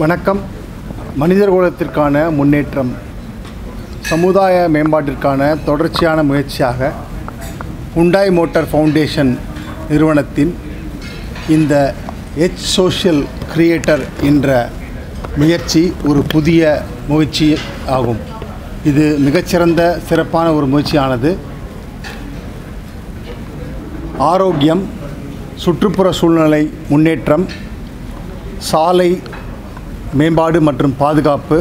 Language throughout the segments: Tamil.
வணக்கம். மனிதர் குலத்திற்கான முன்னேற்றம் சமுதாய மேம்பாட்டிற்கான தொடர்ச்சியான முயற்சியாக ஹுண்டாய் மோட்டார் ஃபவுண்டேஷன் நிறுவனத்தின் இந்த எச் சோஷியல் கிரியேட்டர் என்ற முயற்சி ஒரு புதிய முயற்சி ஆகும். இது மிகச்சிறந்த சிறப்பான ஒரு முயற்சியானது. ஆரோக்கியம் சுற்றுப்புற சூழ்நிலை முன்னேற்றம் சாலை மேம்பாடு மற்றும் பாதுகாப்பு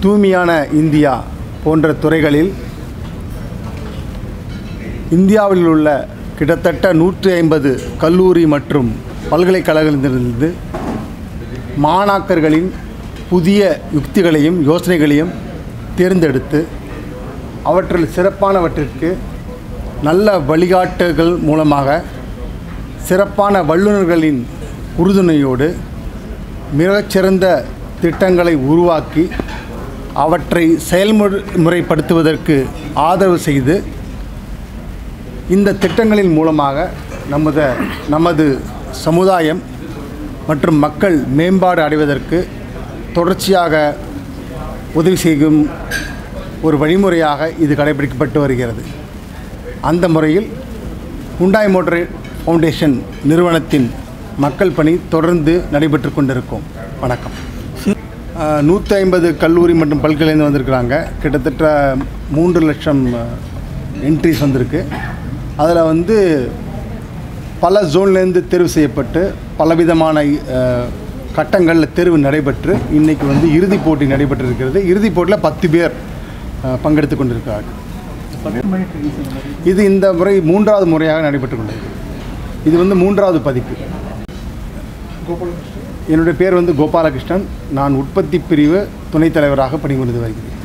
தூய்மையான இந்தியா போன்ற துறைகளில் இந்தியாவில் உள்ள கிட்டத்தட்ட நூற்றி ஐம்பது கல்லூரி மற்றும் பல்கலைக்கழகங்களிலிருந்து மாணாக்கர்களின் புதிய யுக்திகளையும் யோசனைகளையும் தேர்ந்தெடுத்து அவற்றில் சிறப்பானவற்றிற்கு நல்ல வழிகாட்டுகள் மூலமாக சிறப்பான வல்லுநர்களின் உறுதுணையோடு மிகச்சிறந்த திட்டங்களை உருவாக்கி அவற்றை செயல்முறைப்படுத்துவதற்கு ஆதரவு செய்து இந்த திட்டங்களின் மூலமாக நமது நமது சமுதாயம் மற்றும் மக்கள் மேம்பாடு அடைவதற்கு தொடர்ச்சியாக உதவி செய்யும் ஒரு வழிமுறையாக இது கடைபிடிக்கப்பட்டு வருகிறது. அந்த முறையில் ஹுண்டாய் மோட்டர் ஃபவுண்டேஷன் நிறுவனத்தின் மக்கள் பணி தொடர்ந்து நடைபெற்று கொண்டிருக்கும். வணக்கம். நூற்றி ஐம்பது கல்லூரி மற்றும் பல்கலைந்து வந்திருக்கிறாங்க. கிட்டத்தட்ட மூன்று லட்சம் என்ட்ரிஸ் வந்திருக்கு. அதில் வந்து பல ஜோன்லேருந்து தேர்வு செய்யப்பட்டு பலவிதமான கட்டங்களில் தேர்வு நடைபெற்று இன்றைக்கி வந்து இறுதிப் போட்டி நடைபெற்றிருக்கிறது. இறுதிப் போட்டியில் பத்து பேர் பங்கெடுத்து கொண்டிருக்கிறார்கள். இது இந்த முறை மூன்றாவது முறையாக நடைபெற்று கொண்டிருக்கு. இது வந்து மூன்றாவது பதிப்பு. என்னுடைய பேர் வந்து கோபாலகிருஷ்ணன். நான் உற்பத்தி பிரிவு துணைத் தலைவராக பணிபுரிந்து வருகிறேன்.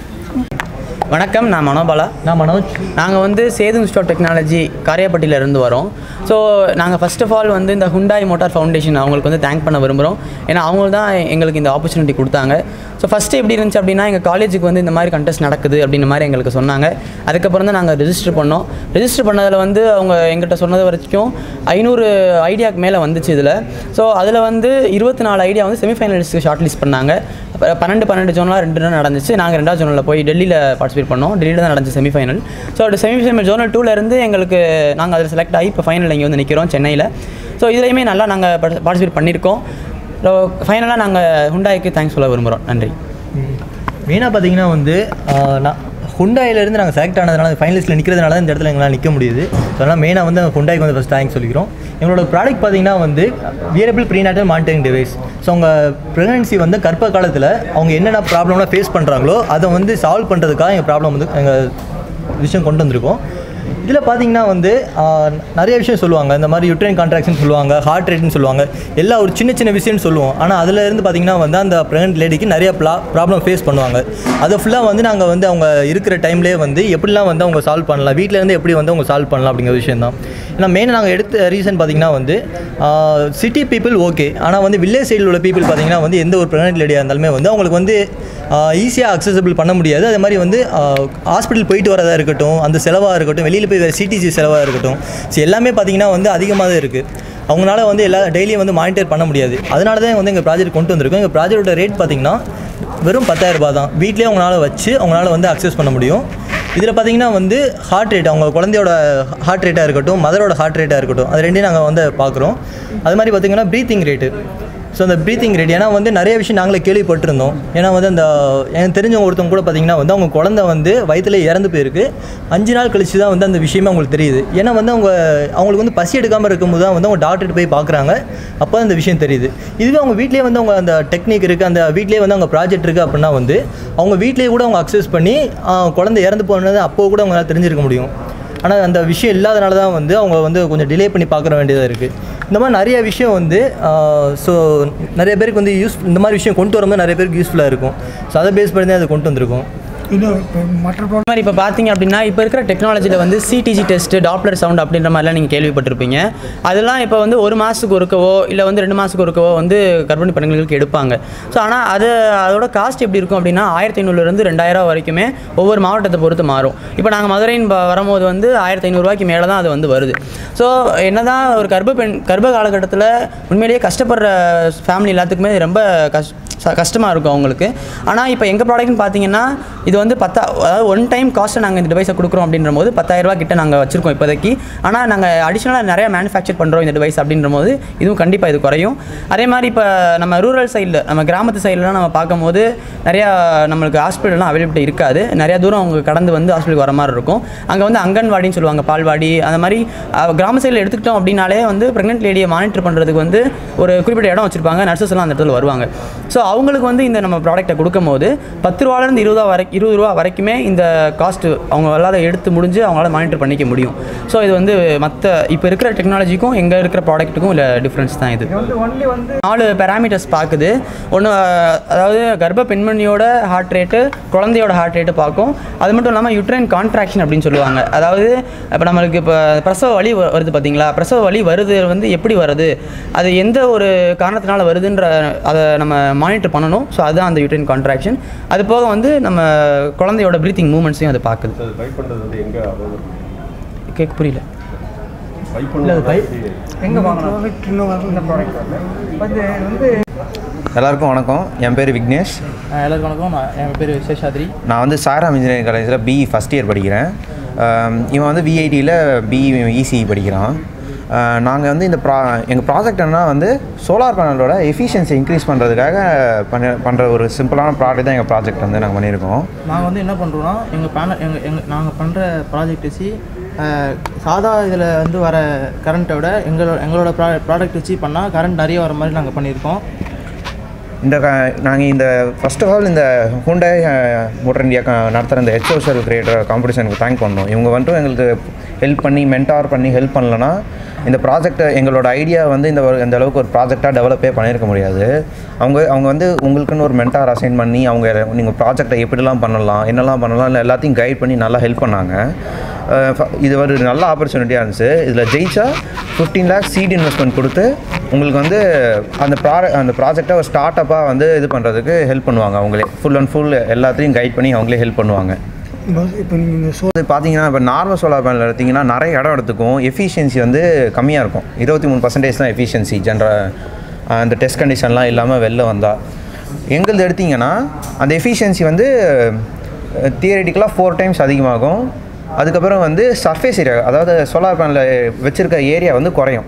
வணக்கம் நான் மனோபாலா. நான் மனோஜ். நாங்கள் வந்து சேது இன்ஸ்டியூட் டெக்னாலஜி காரியாப்பட்டியிலேருந்து வரோம். ஸோ நாங்கள் ஃபர்ஸ்ட் ஆஃப் ஆல் வந்து இந்த ஹுண்டாய் மோட்டார் ஃபவுண்டேஷன் அவங்களுக்கு வந்து தேங்க் பண்ண விரும்புகிறோம் ஏன்னா அவங்க தான் எங்களுக்கு இந்த ஆப்பர்ச்சுனிட்டி கொடுத்தாங்க. ஸோ ஃபஸ்ட்டு எப்படி இருந்துச்சு அப்படின்னா எங்கள் காலேஜுக்கு வந்து இந்த மாதிரி கண்டெஸ்ட் நடக்குது அப்படின்ற மாதிரி எங்களுக்கு சொன்னாங்க. அதுக்கப்புறம் தான் நாங்கள் ரெஜிஸ்டர் பண்ணோம். ரெஜிஸ்டர் பண்ணதில் வந்து அவங்க எங்கிட்ட சொன்னது வரைக்கும் ஐநூறு ஐடியாவுக்கு மேலே வந்துச்சு இதில். ஸோ அதில் வந்து இருபத்தி நாலு ஐடியா வந்து செமிஃபைனலிஸ்ட்டுக்கு ஷார்ட் லிஸ்ட் பண்ணாங்க. அப்புறம் பன்னெண்டு பன்னெண்டு ஜோனெலாம் ரெண்டு நாள் நடந்துச்சு. நாங்கள் ரெண்டாவது ஜோனில் போய் டெல்லியில் பார்ட்டிசிபேட் பண்ணோம். டெல்லியில் தான் நடந்துச்சு செமிஃபைனல் ஸோ அது செமிஃபைனல் ஜோனல் டூலேருந்து எங்களுக்கு நாங்கள் அதில் செலக்ட் ஆகி இப்போ ஃபைனல் இங்கே வந்து நிற்கிறோம் சென்னையில். ஸோ இதுலேயுமே நல்லா நாங்கள் பார்ட்டிசிபேட் பண்ணியிருக்கோம் ஸோ ஃபைனலாக நாங்கள் ஹுண்டாய்க்கு தேங்க்ஸ் சொல்ல விரும்புகிறோம் நன்றி. மெயினாக பார்த்தீங்கன்னா வந்து நான் ஹுண்டாயிலேருந்து நாங்கள் செலக்ட் ஆனதுனால ஃபைனலிஸ்ட்டில் நிற்கிறதுனால இந்த இடத்துல எங்களால் நிற்க முடியுது. ஸோ அதனால் மெயினாக வந்து ஹுண்டாய்க்கு வந்து ஃபஸ்ட் தேங்க்ஸ் சொல்லிக்கிறோம். எங்களோட ப்ராடக்ட் பார்த்தீங்கன்னா வந்து wearable prenatal monitoring device so அவங்க ப்ரெக்னன்சி வந்து கர்ப்ப காலத்தில் அவங்க என்னென்ன ப்ராப்ளம்லாம் ஃபேஸ் பண்ணுறாங்களோ அதை வந்து சால்வ் பண்ணுறதுக்காக எங்கள் ப்ராப்ளம் வந்து எங்கள் விஷயம் கொண்டு வந்திருக்கோம். இதில் பார்த்தீங்கன்னா வந்து நிறைய விஷயம் சொல்லுவாங்க. இந்த மாதிரி யுட்ரைன் கான்ட்ராக்ஷன் சொல்லுவாங்க ஹார்ட் ரேட்னு சொல்லுவாங்க. எல்லா ஒரு சின்ன சின்ன விஷயம்னு சொல்லுவோம். ஆனால் அதுலேருந்து பார்த்தீங்கன்னா வந்து அந்த ப்ரெக்னென்ட் லேடிக்கு நிறைய ப்ளா ப்ராப்ளம் ஃபேஸ் பண்ணுவாங்க. அதை ஃபுல்லாக வந்து நாங்கள் வந்து அவங்க இருக்கிற டைம்லேயே வந்து எப்படிலாம் வந்து அவங்க சால்வ் பண்ணலாம் வீட்டில் இருந்து எப்படி வந்து அவங்க சால்வ் பண்ணலாம் அப்படிங்கிற விஷயம் தான் ஏன்னா மெயினாக நாங்கள் எடுத்த ரீசன் பார்த்தீங்கன்னா வந்து சிட்டி பீப்புள் ஓகே ஆனால் வந்து வில்லேஜ் சைடில் உள்ள பீப்புள் பார்த்தீங்கன்னா வந்து எந்த ஒரு ப்ரெக்னென்ட் லேடியாக இருந்தாலுமே வந்து அவங்களுக்கு வந்து ஈஸியாக அக்சசபிள் பண்ண முடியாது. அதே மாதிரி வந்து ஹாஸ்பிட்டல் போயிட்டு வரதாக இருக்கட்டும் அந்த செலவாக இருக்கட்டும் வெளியில் போய் சிடிசி செலவாக இருக்கட்டும். ஸோ எல்லாமே பார்த்தீங்கன்னா வந்து அதிகமாக தான் இருக்குது அவங்களால வந்து எல்லா டெய்லியும் வந்து மானிட்டர் பண்ண முடியாது. அதனால தான் வந்து எங்கள் ப்ராஜெக்ட் கொண்டு வந்திருக்கோம். எங்கள் ப்ராஜெக்டோட ரேட் பார்த்தீங்கன்னா வெறும் 10000 ரூபாய் தான். வீட்லேயே அவங்களால வச்சு அவங்களால வந்து அக்சஸ் பண்ண முடியும். இதில் பார்த்தீங்கன்னா வந்து ஹார்ட் ரேட் அவங்க குழந்தையோட ஹார்ட் ரேட்டாக இருக்கட்டும் மதரோட ஹார்ட் ரேட்டாக இருக்கட்டும் அது ரெண்டையும் நாங்கள் வந்து பார்க்குறோம். அது மாதிரி பார்த்தீங்கன்னா ப்ரீத்திங் ரேட்டு ஸோ அந்த ப்ரீத்திங் ரேட் ஏன்னா வந்து நிறைய விஷயம் நாங்களே கேள்விப்பட்டிருந்தோம். ஏன்னா வந்து அந்த எனக்கு தெரிஞ்சவங்க ஒருத்தவங்க கூட பார்த்தீங்கன்னா வந்து அவங்க குழந்தை வந்து வயிற்றுல இறந்து போயிருக்கு. அஞ்சு நாள் கழிச்சு தான் வந்து அந்த விஷயமே அவங்களுக்கு தெரியுது. ஏன்னா வந்து அவங்க அவங்களுக்கு வந்து பசி எடுக்காமல் இருக்கும்போது தான் வந்து அவங்க டாக்டர்கிட்ட போய் பார்க்குறாங்க. அப்போ தான் அந்த விஷயம் தெரியுது. இதுவே அவங்க வீட்லேயே வந்து அவங்க அந்த டெக்னிக் இருக்குது அந்த வீட்லேயே வந்து அவங்க ப்ராஜெக்ட் இருக்குது அப்படின்னா வந்து அவங்க வீட்லேயே கூட அவங்க அக்சஸ் பண்ணி குழந்தை இறந்து போனது அப்போ கூட அவங்களால தெரிஞ்சிருக்க முடியும். ஆனால் அந்த விஷயம் இல்லாதனால தான் வந்து அவங்க வந்து கொஞ்சம் டிலே பண்ணி பார்க்குற வேண்டியதாக இருக்குது இந்த மாதிரி நிறைய விஷயம் வந்து ஸோ நிறைய பேருக்கு வந்து யூஸ் இந்த மாதிரி விஷயம் கொண்டு வரும்போது நிறைய பேருக்கு யூஸ்ஃபுல்லாக இருக்கும். ஸோ அதை பேஸ் பண்ணி தான் அதை கொண்டு வந்திருக்கோம். மற்ற மாதிரி இப்போ பார்த்தீங்க அப்படின்னா இப்போ இருக்கிற டெக்னாலஜியில் வந்து சிடிஜி டெஸ்ட்டு டாப்லர் சவுண்ட் அப்படின்ற மாதிரிலாம் நீங்கள் கேள்விப்பட்டிருப்பீங்க. அதெல்லாம் இப்போ வந்து ஒரு மாதத்துக்கு ஒருக்கவோ இல்லை வந்து ரெண்டு மாதத்துக்கு ஒருக்கவோ வந்து கர்ப்பிணி பெண்களுக்கு எடுப்பாங்க. ஸோ ஆனால் அது அதோட காஸ்ட் எப்படி இருக்கும் அப்படின்னா ஆயிரத்தி ஐநூறுலேருந்து ரெண்டாயிரம் வரைக்குமே ஒவ்வொரு மாவட்டத்தை பொறுத்து மாறும். இப்போ நாங்கள் மதுரைன்னு வரும்போது வந்து ஆயிரத்தி ஐநூறுரூவாய்க்கு மேலே தான் அது வந்து வருது. ஸோ என்ன தான் ஒரு கர்ப்ப பெண் கர்ப்ப காலகட்டத்தில் உண்மையிலேயே கஷ்டப்படுற ஃபேமிலி எல்லாத்துக்குமே ரொம்ப கஷ் கஷ்டமாக இருக்கும் அவங்களுக்கு. ஆனால் இப்போ எங்கள் ப்ராடக்ட்னு பார்த்தீங்கன்னா இது வந்து பத்தா அதாவது ஒன் டைம் காஸ்ட்டை நாங்கள் இந்த டிவைஸை கொடுக்குறோம் அப்படின்ற போது பத்தாயிரரூபா கிட்ட நாங்கள் வச்சுருக்கோம் இப்போதைக்கு. ஆனால் நாங்கள் அடிஷ்னலாக நிறையா மேனுஃபேக்சர் பண்ணுறோம் இந்த டிவைஸ் அப்படின்ற போது இதுவும் கண்டிப்பாக இது குறையும். அதே மாதிரி இப்போ நம்ம ரூரல் சைடில் நம்ம கிராமத்து சைட்லாம் நம்ம பார்க்கும்போது நிறையா நம்மளுக்கு ஹாஸ்பிட்டல்லாம் அவைலபிலிட்டி இருக்காது. நிறையா தூரம் அவங்க கடந்து வந்து ஹாஸ்பிட்டலுக்கு வர மாதிரி இருக்கும். அங்கே வந்து அங்கன்வாடின்னு சொல்லுவாங்க பால்வாடி. அந்த மாதிரி கிராம சைடில் எடுத்துக்கிட்டோம் அப்படின்னாலே வந்து ப்ரெக்னென்ட் லேடியை மானிட்டர் பண்ணுறதுக்கு வந்து ஒரு குறிப்பிட்ட இடம் வச்சுருப்பாங்க. நர்சஸ்லாம் அந்த இடத்துல வருவாங்க. ஸோ அவங்களுக்கு வந்து இந்த நம்ம ப்ராடக்ட்டை கொடுக்கும்போது பத்து ரூபாலேருந்து இருபது ரூபா வரை இருபது ரூபா வரைக்குமே இந்த காஸ்ட்டு அவங்களால எடுத்து முடிஞ்சு அவங்களால மானிட்டர் பண்ணிக்க முடியும். ஸோ இது வந்து மற்ற இப்போ இருக்கிற டெக்னாலஜிக்கும் எங்கே இருக்கிற ப்ராடக்ட்டுக்கும் இல்லை டிஃப்ரென்ஸ் தான் இது. நாலு பேராமீட்டர்ஸ் பார்க்குது ஒன்று அதாவது கர்ப்ப பெண்மணியோட ஹார்ட் ரேட்டு குழந்தையோட ஹார்ட் ரேட்டு பார்க்கும் அது மட்டும் இல்லாமல் யூட்ரைன் கான்ட்ராக்ஷன் அப்படின்னு சொல்லுவாங்க. அதாவது இப்போ நம்மளுக்கு இப்போ பிரசவ வலி வருது பார்த்தீங்களா பிரசவ வலி வருது வந்து எப்படி வருது? அது எந்த ஒரு காரணத்தினால வருதுன்ற அதை நம்ம மானிட்டர் பண்ணணும். ஸோ அதுதான் அந்த யூட்ரைன் கான்ட்ராக்ஷன் அது போக வந்து நம்ம குழந்தையோட ப்ரீத்திங் மூமெண்ட்ஸையும் அது பார்க்குது. அது பை பண்ணுறது வந்து எங்கே அவைலபிள் கேட்க புரியல. எல்லாருக்கும் வணக்கம். என் பேர் விக்னேஷ். எல்லாருக்கும் வணக்கம். நான் என் பேர் சேஷாத்ரி நான் வந்து சாராம் இன்ஜினியரிங் காலேஜில் பிஇ ஃபஸ்ட் இயர் படிக்கிறேன். இவன் வந்து விஐடியில் பிஇ இசிஇ படிக்கிறான். நாங்கள் வந்து இந்த ப்ரா எங்கள் ப்ராஜெக்ட் என்ன வந்து சோலார் பேனலோட எஃபிஷியன்சி இன்க்ரீஸ் பண்ணுறதுக்காக பண்ண பண்ணுற ஒரு சிம்பிளான ப்ராடக்ட் தான் எங்கள் ப்ராஜெக்ட் வந்து நாங்கள் பண்ணியிருக்கோம். நாங்கள் வந்து என்ன பண்ணுறோன்னா எங்கள் பேனல் எங்கள் எங்கள் நாங்கள் பண்ணுற ப்ராஜெக்ட் வச்சு சாதா இதில் வந்து வர கரண்ட்டை விட எங்களோட எங்களோட ப்ரா ப்ராடக்ட் வச்சு பண்ணால் கரண்ட் நிறைய வர மாதிரி நாங்கள் பண்ணியிருக்கோம். இந்த நாங்கள் இந்த ஃபர்ஸ்ட் ஆஃப் ஆல் இந்த ஹூண்டாய் மோட்டர் இந்தியா நடத்துகிற இந்த ஹெச்ஓசல் கிரியேட்டர் காம்படிஷனுக்கு தேங்க் பண்ணோம் இவங்க வந்துட்டு எங்களுக்கு ஹெல்ப் பண்ணி மென்டார் பண்ணி ஹெல்ப் பண்ணலன்னா இந்த ப்ராஜெக்ட்டை எங்களோட ஐடியா வந்து இந்த இந்த அளவுக்கு ஒரு ப்ராஜெக்டாக டெவலப்பே பண்ணியிருக்க முடியாது. அவங்க அவங்க வந்து உங்களுக்குன்னு ஒரு மென்டார் அசைன் பண்ணி அவங்க நீங்கள் ப்ராஜெக்டை எப்படிலாம் பண்ணலாம் என்னெல்லாம் பண்ணலாம் இல்லை எல்லாத்தையும் கைட் பண்ணி நல்லா ஹெல்ப் பண்ணாங்க. இது ஒரு நல்ல ஆப்பர்ச்சுனிட்டியாக இருந்துச்சு. இதில் ஜெயிச்சா ஃபிஃப்டீன் லேக்ஸ் சீட் இன்வெஸ்ட்மெண்ட் கொடுத்து உங்களுக்கு வந்து அந்த ப்ரா அந்த ப்ராஜெக்டை ஒரு ஸ்டார்ட் அப்பாக வந்து இது பண்ணுறதுக்கு ஹெல்ப் பண்ணுவாங்க அவங்களே. ஃபுல் அண்ட் ஃபுல் எல்லாத்தையும் கைட் பண்ணி அவங்களே ஹெல்ப் பண்ணுவாங்க. இப்போ நீங்கள் சோ இது பார்த்தீங்கன்னா இப்போ நார்மல் சோலார் பேனல் எடுத்தீங்கன்னா நிறைய இடம் எடுத்துக்கும். எஃபிஷியன்சி வந்து கம்மியாக இருக்கும். இருபத்தி மூணு பர்சன்டேஜ் தான் எஃபிஷியன்சி ஜென்ரல் அந்த டெஸ்ட் கண்டிஷன்லாம் இல்லாமல் வெளில வந்தால் எங்களுது எடுத்தீங்கன்னா அந்த எஃபிஷியன்சி வந்து தியரட்டிக்கலாக ஃபோர் டைம்ஸ் அதிகமாகும். அதுக்கப்புறம் வந்து சர்ஃபேஸ் ஏரியா அதாவது சோலார் பேனலில் வச்சுருக்க ஏரியா வந்து குறையும்.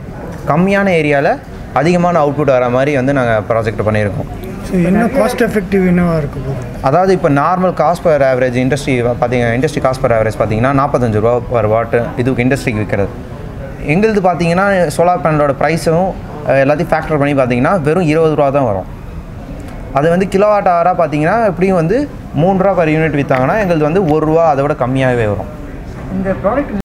கம்மியான ஏரியாவில் அதிகமான அவுட்புட் வர மாதிரி வந்து நாங்கள் ப்ராஜெக்ட் பண்ணியிருக்கோம். ஸோ என்ன காஸ்ட் எஃபெக்டிவ் என்னவாக இருக்க போகுது அதாவது இப்போ normal cost per average industry பார்த்தீங்க இண்டஸ்ட்ரி காஸ்ட் பர் ஆவரேஜ் பார்த்தீங்கன்னா நாற்பத்தஞ்சு ரூபா பர் வாட்டு இதுக்கு இண்டஸ்ட்ரிக்கு விற்கிறது எங்களுது பார்த்தீங்கன்னா சோலார் பேனலோட ப்ரைஸும் எல்லாத்தையும் ஃபேக்டர் பண்ணி பார்த்தீங்கன்னா வெறும் இருபது ரூபா தான் வரும். அது வந்து கிலோவாட் ஹவராக பார்த்தீங்கன்னா எப்படியும் வந்து மூணு ரூபா பர் யூனிட் விற்றாங்கன்னா எங்களுது வந்து ஒரு ரூபா அதை விட கம்மியாகவே வரும். இந்த ப்ராடக்ட்